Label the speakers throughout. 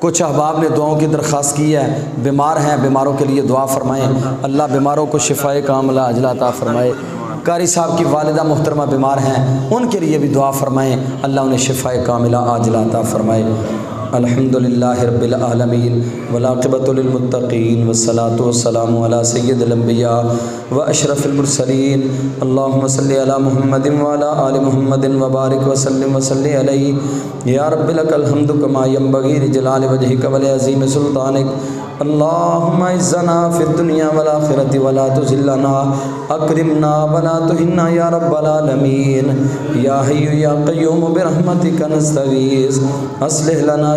Speaker 1: कुछ अहबाब ने दुआओं की दरख्वास्त की है। बीमार हैं, बीमारों के लिए दुआ फरमाएँ। अल्लाह बीमारों को शिफाए कामला अजलाता फरमाए। कारी साहब की वालिदा मुहतरमा बीमार हैं, उनके लिए भी दुआ फरमाएँ। अल्लाह उन्हें शिफाए कामिला आजलाता फरमाए। अल्हम्दुलिल्लाह रब्बिल आलमीन वलाक़िबतुलमुत्तक़ीन वस्सलातु वस्सलामु अला सय्यिदिल अंबिया व अशरफिल मुरसलीन अल्लाहुम्मा सल्लि अला मुहम्मदिन व अला आलि मुहम्मदिन व बारिक व सल्लिम व सल्लि अलैहि या रब्बि लकल हम्दु कमा यंबगी लिजलालि वजहिक व लिअज़ीम सुल्तानिक अल्लाहुम्मा इज़्ज़ना फ़िद दुनिया वल आखिरति वला तुज़िल्लना अकरिमना वला तुहिन्ना या रब्बल आलमीन या हय्यु या क़य्यूम बिरहमतिका नस्तगीज़ अस्लिह लना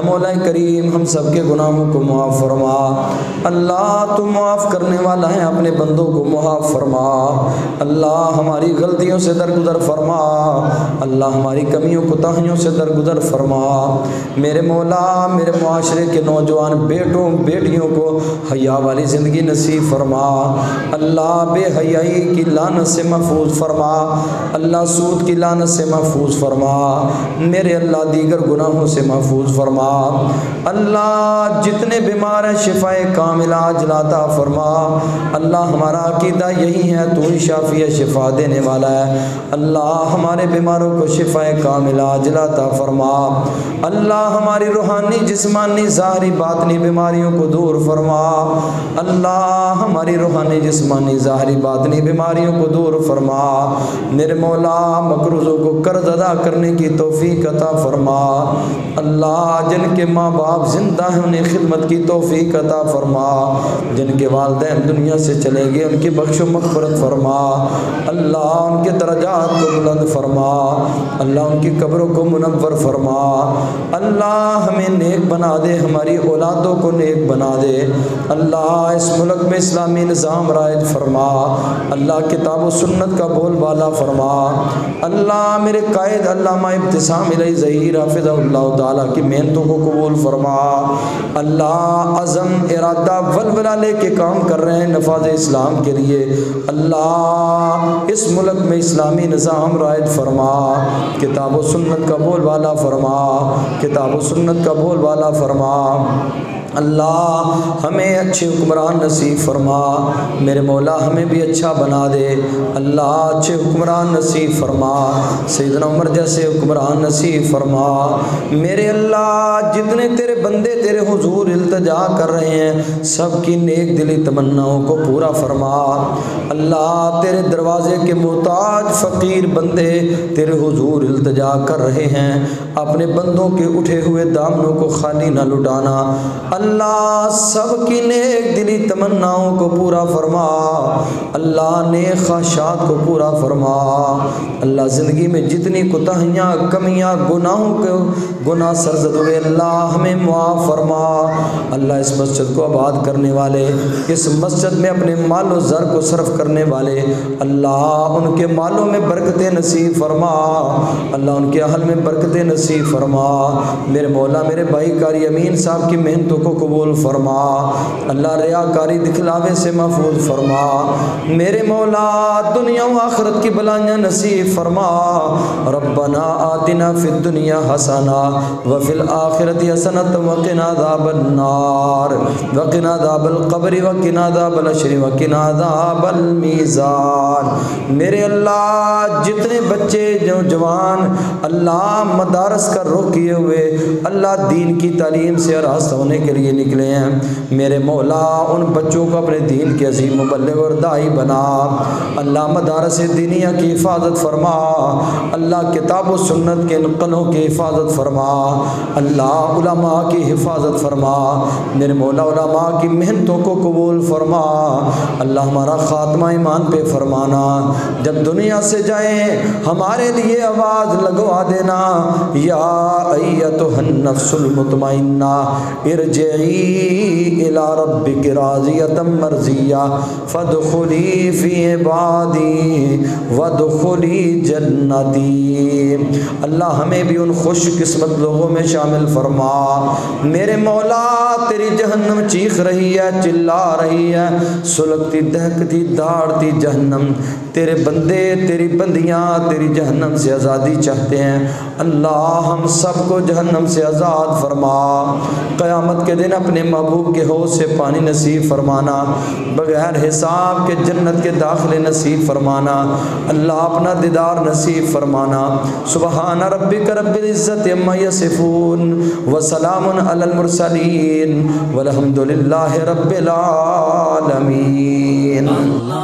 Speaker 1: मौला करीम, हम सब के गुनाहों को मुआफ़ फरमा। अल्लाह, तू मुआफ़ करने वाला है अपने बंदों को मुआफ़ फरमा। अल्लाह, हमारी गलतियों से दरगुदर फरमा। अल्लाह, हमारी कमियों कोताहियों से दरगुदर फरमा। मेरे मौला, मेरे माशरे के नौजवान बेटों, बेटियों को हया वाली ज़िंदगी नसीब फरमा। अल्लाह, बेहयाई की लानत से महफूज फरमा। अल्लाह, सूद की लानत से महफूज फरमा। मेरे अल्लाह, दीगर गुनाहों से महफूज फरमा। अल्लाह जितने बीमार हैं, शिफाए कामिला जलाता फरमा। अल्लाह हमारा अकीदा यही है, तू ही शाफी है, शिफा देने वाला है। अल्लाह हमारे बीमारों को शिफाए कामिला जलाता फरमा। अल्लाह हमारी रूहानी, जिस्मानी, ज़ाहरी, बातनी बीमारियों को दूर फरमा। अल्लाह हमारी रूहानी, जिस्मानी, ज़ाहरी, बातनी बीमारियों को दूर फरमा। निर्मोला मौला मकरूज़ों को कर्ज अदा करने की तोफ़ी अता फरमा। अल्लाह जिनके माँ बाप ज़िंदा हैं, उन्हें खिदमत की तोफ़ी अता फरमा। जिनके वालदेन दुनिया से चले गए, उनकी बख्शो मकबरत फरमा। अल्लाह उनके दर्जात को बुलंद फरमा। अल्लाह उनकी कब्रों को मुनवर फरमा। अल्लाह हमें नेक बना दे, हमारी औलादों को नेक बना दे। अल्लाह इस मुल्क में इस्लामी निज़ाम रायज फरमा। अल्लाह किताब सुन्नत का बोल बाला फरमा। अल्लाह मेरे कायद अल्लामा इब्तिसाम ज़हीर ताला की मेहनतों को कबूल फरमा। अल्लाह अज़म, इरादा वलवला लेके काम कर रहे हैं नफाज इस्लाम के लिए। अल्लाह इस मुल्क में इस्लामी निज़ाम रायत फरमा। किताब सुन्नत का बोल वाला फरमा। किताब सुन्नत का बोल वाला फरमा। अल्लाह, हमें अच्छे हुक्मरान नसीब फरमा। मेरे मौला हमें भी अच्छा बना दे। अल्लाह, अच्छे हुक्मरान नसीब फरमा। सैदना उमर जैसे हुक्मरान नसीब फरमा। मेरे अल्लाह, जितने तेरे बंदे तेरे हुजूर इल्तजा कर रहे हैं, सबकी नेक दिली तमन्नाओं को पूरा फरमा। अल्लाह, तेरे दरवाजे के मोहताज फ़कीर बंदे तेरे हुजूर इल्तजा कर रहे हैं। अपने बंदों के उठे हुए दामनों को खाली न लुटाना। अल्लाह सबकी नेक दिली तमन्नाओं को पूरा फरमा। अल्लाह ने ख्वाहिशात को पूरा फरमा। अल्लाह ज़िंदगी में जितनी कोताहियाँ, कमियाँ, गुनाहों को, गुनाह सरजद हुए अल्लाह हमें मुआफ़ फरमा। अल्लाह इस मस्जिद को आबाद करने वाले, इस मस्जिद में अपने मालो ज़र को सर्फ करने वाले, अल्लाह उनके मालों में बरकत नसीब फरमा। अल्लाह उनके अहल में बरकत नसीब फरमा। मेरे मौला, मेरे भाई कारी अमीन साहब की मेहनतों को कबूल फरमा। अल्लाह रियाकारी दिखलावे से महफूज फरमा। मेरे मौला, दुनिया आखरत की बलाइयाँ नसीब फरमा। रब्बना आतिना फिद दुनिया हसना, व फिल आखिरत हसनत वकिना दाबन्नार वकिना दाबल कब्र वकिना दाबल अशरी वकिना दाबल मीज़ान। मेरे अल्लाह, जितने बच्चे, जो जवान, अल्लाह मदारस का रुख किए हुए, अल्लाह दीन की तालीम से रास्ता होने के लिए निकले हैं। मेरे मौला उन बच्चों को अपने दीन के अजीम, मुबल्लिग और दाई बना। अल्लाह मदारस दीनिया की हिफाजत फरमा। अल्लाह किताब सुन्नत के नकलों की हिफाजत फरमा। अल्लाह उलमा की हिफाजत फरमा। मेरे मौला उलमा की मेहनतों को कबूल फरमा। अल्लाह हमारा ख़ात्मा ईमान पे फरमाना। जब दुनिया से जाए, हमारे लिए आवाज़ लगवा देना। या अय्यतुहन नफ्सुल मुतमइन्ना, इरजे रब्बिक मर्जिया फ़ी जन्नती अल्लाह हमें भी उन खुशकिस्मत लोगों में शामिल फरमा मेरे मौला तेरी जहन्नम चीख रही है चिल्ला रही है सुलगती दहकती दाड़ती जहन्नम तेरे बंदे तेरी बंदियाँ तेरी जहन्नम से आज़ादी चाहते हैं अल्लाह हम सबको जहन्नम से आज़ाद फरमा क़यामत के अपने महबूब के हौज से पानी नसीब फरमाना, बगैर हिसाब के जन्नत के दाखिले नसीब फरमाना, अल्लाह अपना दीदार नसीब फरमाना, सुबहान रबी अम्मा यसिफून, व रबीन अलल